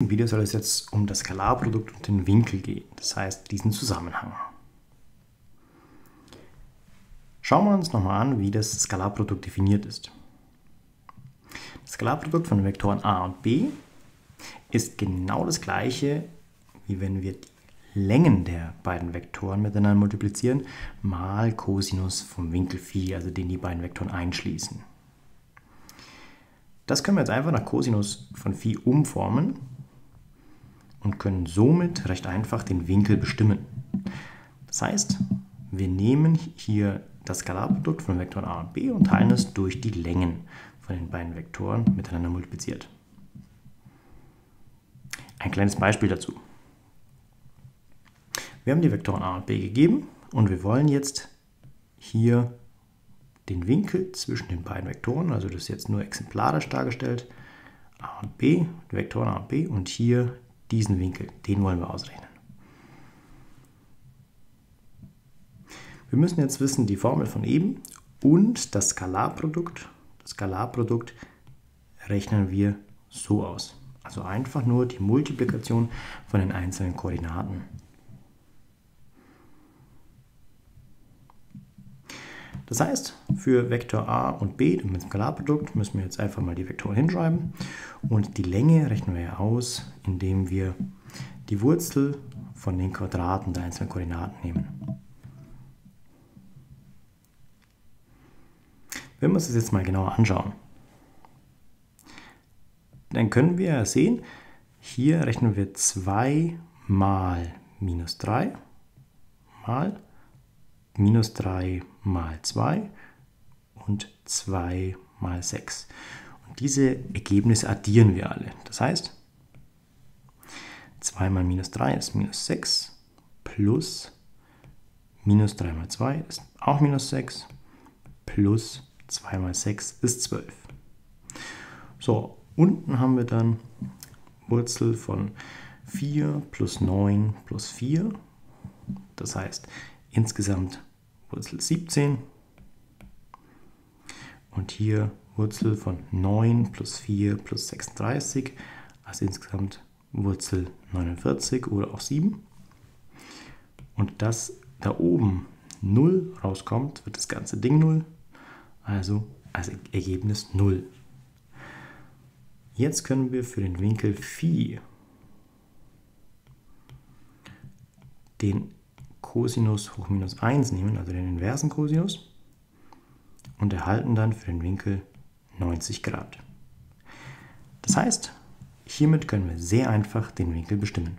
Im Video soll es jetzt um das Skalarprodukt und den Winkel gehen, das heißt diesen Zusammenhang. Schauen wir uns nochmal an, wie das Skalarprodukt definiert ist. Das Skalarprodukt von den Vektoren a und b ist genau das gleiche, wie wenn wir die Längen der beiden Vektoren miteinander multiplizieren, mal Cosinus vom Winkel Phi, also den die beiden Vektoren einschließen. Das können wir jetzt einfach nach Cosinus von Phi umformen und können somit recht einfach den Winkel bestimmen. Das heißt, wir nehmen hier das Skalarprodukt von Vektoren a und b und teilen es durch die Längen von den beiden Vektoren miteinander multipliziert. Ein kleines Beispiel dazu. Wir haben die Vektoren a und b gegeben und wir wollen jetzt hier den Winkel zwischen den beiden Vektoren, also das ist jetzt nur exemplarisch dargestellt, a und b, Vektoren a und b und hier diesen Winkel, den wollen wir ausrechnen. Wir müssen jetzt wissen, die Formel von eben und das Skalarprodukt. Das Skalarprodukt rechnen wir so aus. Also einfach nur die Multiplikation von den einzelnen Koordinaten. Das heißt, für Vektor a und b dem Skalarprodukt müssen wir jetzt einfach mal die Vektoren hinschreiben und die Länge rechnen wir aus, indem wir die Wurzel von den Quadraten der einzelnen Koordinaten nehmen. Wenn wir uns das jetzt mal genauer anschauen, dann können wir sehen, hier rechnen wir 2 mal minus 3 mal minus 3 mal 2 und 2 mal 6. Und diese Ergebnisse addieren wir alle. Das heißt, 2 mal minus 3 ist minus 6 plus minus 3 mal 2 ist auch minus 6 plus 2 mal 6 ist 12. So, unten haben wir dann Wurzel von 4 plus 9 plus 4. Das heißt insgesamt Wurzel 17 und hier Wurzel von 9 plus 4 plus 36, also insgesamt Wurzel 49 oder auch 7. Und das da oben 0 rauskommt, wird das ganze Ding 0, also als Ergebnis 0. Jetzt können wir für den Winkel Phi den Cosinus hoch minus 1 nehmen, also den inversen Cosinus, und erhalten dann für den Winkel 90 Grad. Das heißt, hiermit können wir sehr einfach den Winkel bestimmen.